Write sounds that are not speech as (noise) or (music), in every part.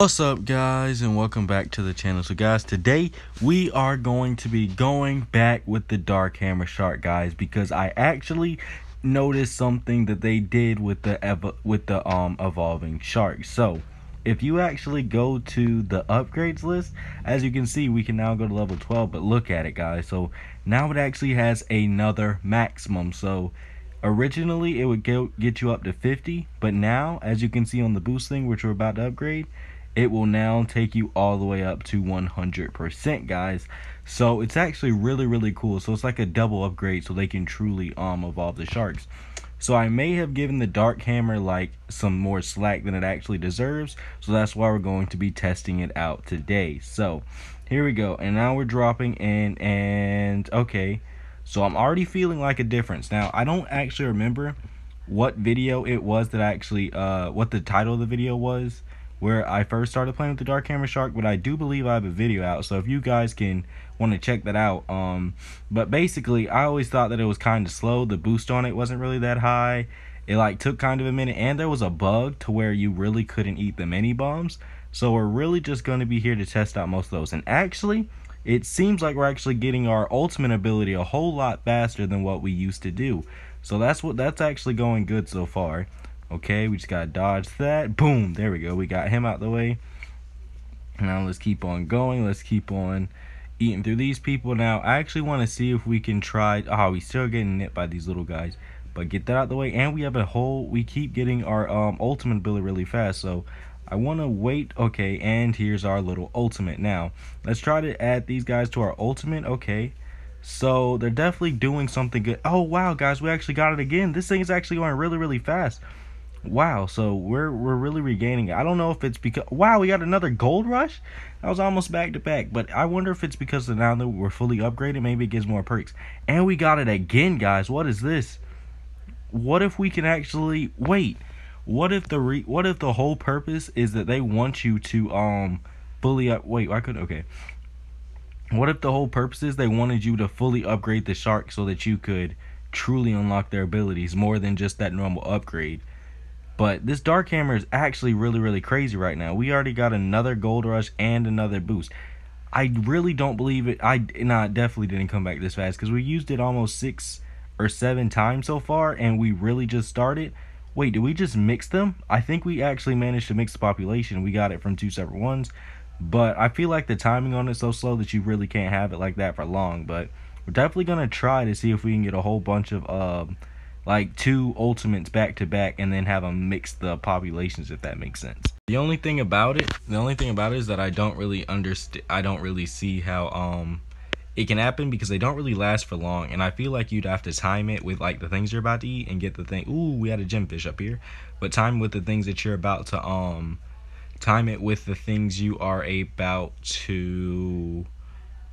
What's up guys and welcome back to the channel. So guys, today we are going to be going back with the Dark Hammer Shark guys because I actually noticed something that they did with the with the um evolving shark. So, if you actually go to the upgrades list, as you can see, we can now go to level 12, but look at it guys. So, now it actually has another maximum. So, originally it would get, get you up to 50, but now as you can see on the boost thing which we're about to upgrade, it will now take you all the way up to 100% guys. So it's actually really really cool. So it's like a double upgrade so they can truly um evolve the sharks. So I may have given the Dark Hammer like some more slack than it actually deserves. So that's why we're going to be testing it out today. So here we go. And now we're dropping in and okay. So I'm already feeling like a difference. Now I don't actually remember what video it was that actually uh what the title of the video was where I first started playing with the Dark Hammer Shark, but I do believe I have a video out, so if you guys can want to check that out. Um, but basically, I always thought that it was kind of slow. The boost on it wasn't really that high. It like took kind of a minute, and there was a bug to where you really couldn't eat the mini bombs. So we're really just going to be here to test out most of those. And actually, it seems like we're actually getting our ultimate ability a whole lot faster than what we used to do. So that's what that's actually going good so far. Okay, we just gotta dodge that. Boom, there we go. We got him out the way. Now let's keep on going. Let's keep on eating through these people. Now, I actually want to see if we can try. Oh, we still getting nipped by these little guys. But get that out the way. And we have a whole. We keep getting our um, ultimate ability really fast. So I want to wait. Okay, and here's our little ultimate. Now, let's try to add these guys to our ultimate. Okay. So they're definitely doing something good. Oh, wow, guys. We actually got it again. This thing is actually going really, really fast. Wow, so we're we're really regaining. I don't know if it's because wow, we got another gold rush. That was almost back to back, but I wonder if it's because now that we're fully upgraded, maybe it gives more perks. And we got it again, guys. What is this? What if we can actually wait? What if the re, what if the whole purpose is that they want you to um fully up wait, I could okay. What if the whole purpose is they wanted you to fully upgrade the shark so that you could truly unlock their abilities more than just that normal upgrade? But this Dark Hammer is actually really, really crazy right now. We already got another Gold Rush and another boost. I really don't believe it. I nah, definitely didn't come back this fast because we used it almost six or seven times so far, and we really just started. Wait, did we just mix them? I think we actually managed to mix the population. We got it from two separate ones, but I feel like the timing on it's so slow that you really can't have it like that for long. But we're definitely gonna try to see if we can get a whole bunch of uh, like two ultimates back to back and then have them mix the populations if that makes sense. The only thing about it, the only thing about it is that I don't really understand I don't really see how um it can happen because they don't really last for long and I feel like you'd have to time it with like the things you're about to eat and get the thing ooh we had a gemfish up here but time with the things that you're about to um time it with the things you are about to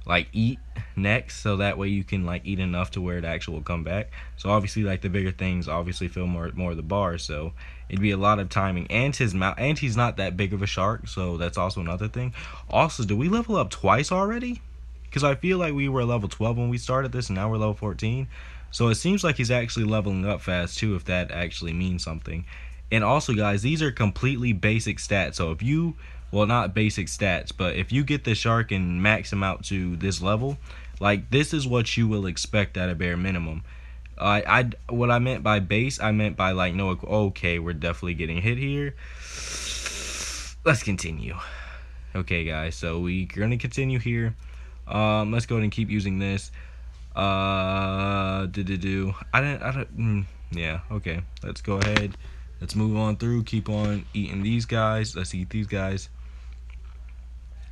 like eat next so that way you can like eat enough to where it actually will come back. So obviously like the bigger things obviously fill more more of the bar. So it'd be a lot of timing. And his mouth and he's not that big of a shark so that's also another thing. Also do we level up twice already? Because i feel like we were level 12 when we started this and now we're level 14 so it seems like he's actually leveling up fast too if that actually means something. And also guys these are completely basic stats. So if you well not basic stats but if you get the shark and max him out to this level like this is what you will expect at a bare minimum. I I what I meant by base I meant by like no okay we're definitely getting hit here. Let's continue. Okay guys so we're gonna continue here. Um let's go ahead and keep using this. Uh do do do I didn't I don't mm, yeah okay. Let's go ahead. Let's move on through. Keep on eating these guys. Let's eat these guys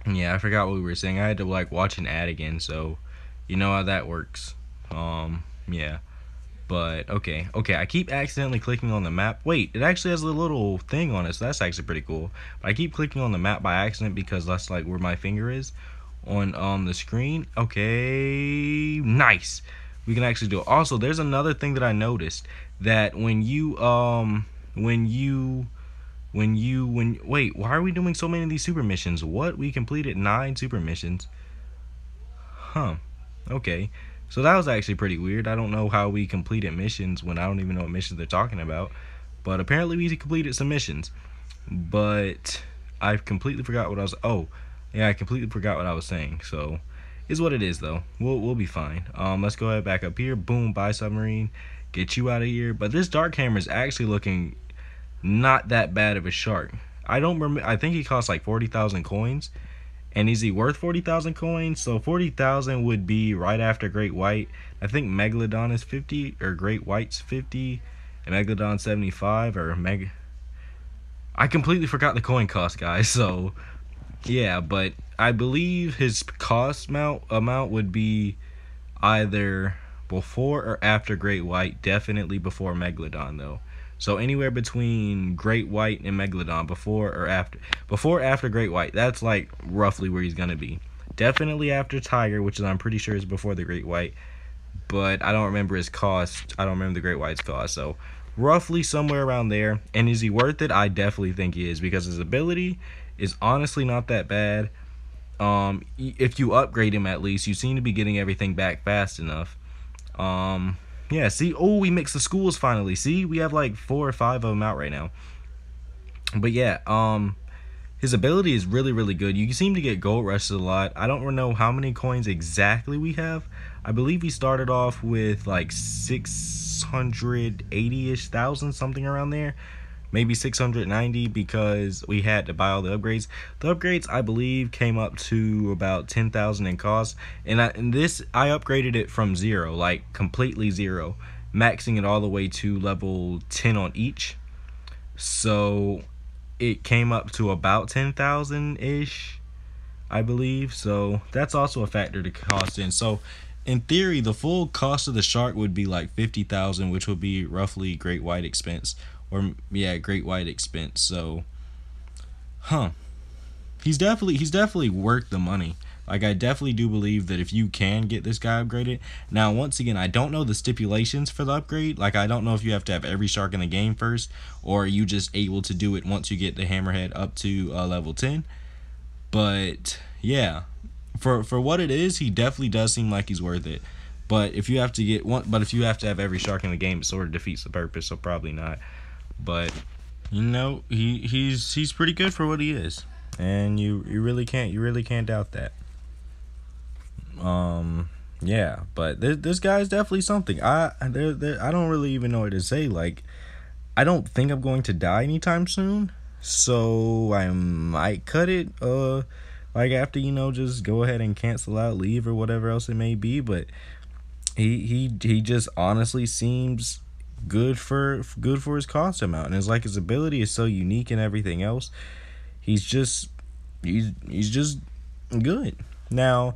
yeah, I forgot what we were saying. I had to like watch an ad again, so you know how that works. Um, yeah. But okay, okay. I keep accidentally clicking on the map. Wait, it actually has a little thing on it, so that's actually pretty cool. But I keep clicking on the map by accident because that's like where my finger is on um the screen. Okay, nice. We can actually do it. Also, there's another thing that I noticed that when you um when you when you when wait why are we doing so many of these super missions what we completed nine super missions huh okay so that was actually pretty weird i don't know how we completed missions when i don't even know what missions they're talking about but apparently we completed some missions but I completely forgot what I was. Oh, yeah, I completely forgot what I was saying. So, is what it is though. We'll we'll be fine. Um, let's go ahead back up here. Boom, buy submarine, get you out of here. But this dark hammer is actually looking not that bad of a shark. I don't remember. I think he costs like forty thousand coins. And is he worth 40,000 coins? So 40,000 would be right after Great White. I think Megalodon is 50 or Great White's 50 and Megalodon 75 or Meg I completely forgot the coin cost, guys. So yeah, but I believe his cost amount amount would be either before or after Great White, definitely before Megalodon though. So anywhere between Great White and Megalodon, before or after, before after Great White, that's like roughly where he's gonna be. Definitely after Tiger, which is I'm pretty sure is before the Great White, but I don't remember his cost. I don't remember the Great White's cost. So roughly somewhere around there. And is he worth it? I definitely think he is because his ability is honestly not that bad. Um, if you upgrade him at least, you seem to be getting everything back fast enough. Um, yeah, see, oh, we mixed the schools finally. See, we have like four or five of them out right now. But yeah, um, his ability is really, really good. You seem to get gold rushes a lot. I don't know how many coins exactly we have. I believe we started off with like 680-ish thousand, something around there maybe 690 because we had to buy all the upgrades. The upgrades I believe came up to about 10,000 in cost and, I, and this I upgraded it from zero like completely zero maxing it all the way to level 10 on each. So it came up to about 10,000 ish I believe. So that's also a factor to cost in. So in theory, the full cost of the shark would be like 50,000, which would be roughly great white expense or yeah, Great White expense. So, huh? He's definitely he's definitely worth the money. Like I definitely do believe that if you can get this guy upgraded. Now, once again, I don't know the stipulations for the upgrade. Like I don't know if you have to have every shark in the game first, or are you just able to do it once you get the hammerhead up to uh, level ten. But yeah, for for what it is, he definitely does seem like he's worth it. But if you have to get one, but if you have to have every shark in the game, it sort of defeats the purpose. So probably not. But you know, he he's he's pretty good for what he is. And you you really can't you really can't doubt that. Um yeah, but this this guy's definitely something. I there, there I don't really even know what to say like I don't think I'm going to die anytime soon. So I might cut it uh like after you know just go ahead and cancel out leave or whatever else it may be, but he he he just honestly seems good for good for his cost amount and it's like his ability is so unique and everything else. He's just he's he's just good. Now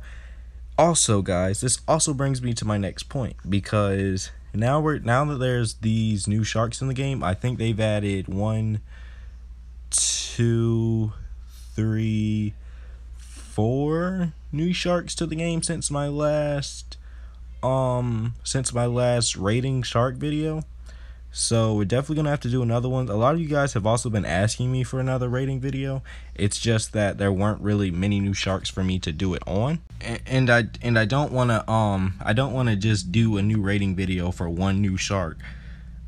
also guys this also brings me to my next point because now we're now that there's these new sharks in the game i think they've added one two three four new sharks to the game since my last um since my last rating shark video so we're definitely gonna have to do another one. A lot of you guys have also been asking me for another rating video. It's just that there weren't really many new sharks for me to do it on, and, and I and I don't want to um I don't want to just do a new rating video for one new shark.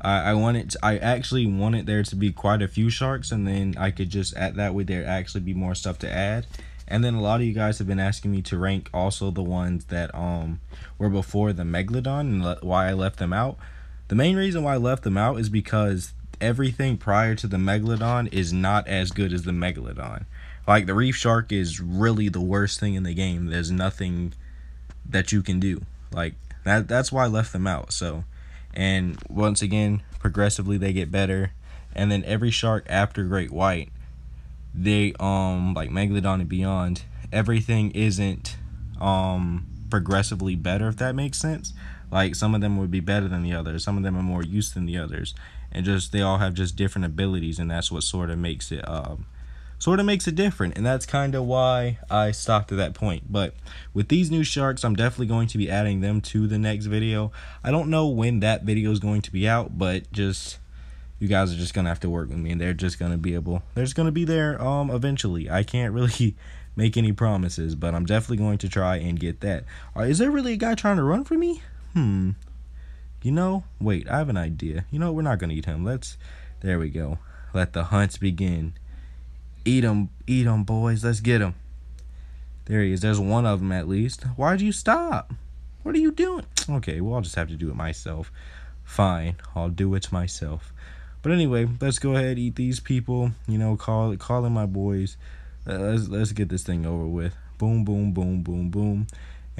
I I wanted to, I actually wanted there to be quite a few sharks, and then I could just add that way there actually be more stuff to add. And then a lot of you guys have been asking me to rank also the ones that um were before the Megalodon and why I left them out. The main reason why I left them out is because everything prior to the Megalodon is not as good as the Megalodon. Like the Reef Shark is really the worst thing in the game. There's nothing that you can do. Like that that's why I left them out. So and once again, progressively they get better. And then every shark after Great White, they um like Megalodon and beyond, everything isn't um progressively better if that makes sense. Like some of them would be better than the others. Some of them are more used than the others, and just they all have just different abilities, and that's what sort of makes it um, sort of makes it different. And that's kind of why I stopped at that point. But with these new sharks, I'm definitely going to be adding them to the next video. I don't know when that video is going to be out, but just you guys are just gonna have to work with me and they're just gonna be able they're just gonna be there um eventually i can't (laughs) really make any promises but i'm definitely going to try and get that uh, is there really a guy trying to run for me hmm, you know, wait, I have an idea. You know, we're not to eat him. Let's, there we go. Let the hunts begin. Eat them, eat them, boys. Let's get them. There he is. There's one of them at least. Why'd you stop? What are you doing? (tsk) Okay, well, I'll just have to do it myself. Fine, I'll do it myself. But anyway, let's go ahead eat these people. You know, call call in my boys. Uh, let's let's get this thing over with. Boom, boom, boom, boom, boom.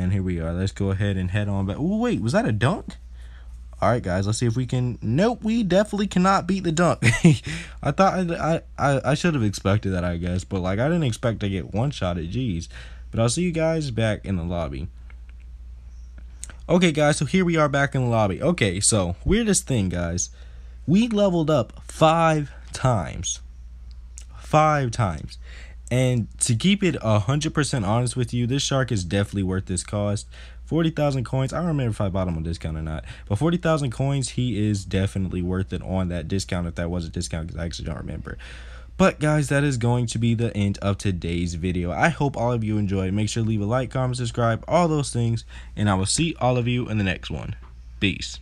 And here we are. Let's go ahead and head on back. Oh wait, was that a dunk? All right, guys. Let's see if we can. Nope, we definitely cannot beat the dunk. (laughs) I thought I I I should have expected that, I guess, but like I didn't expect to get one shot at G's. But I'll see you guys back in the lobby. Okay, guys. So here we are back in the lobby. Okay, so weirdest thing, guys. We leveled up five times. Five times. And to keep it 100% honest with you, this shark is definitely worth this cost. 40,000 coins. I don't remember if I bought him on discount or not. But 40,000 coins, he is definitely worth it on that discount if that was a discount because I actually don't remember. But guys, that is going to be the end of today's video. I hope all of you enjoyed. Make sure to leave a like, comment, subscribe, all those things. And I will see all of you in the next one. Peace.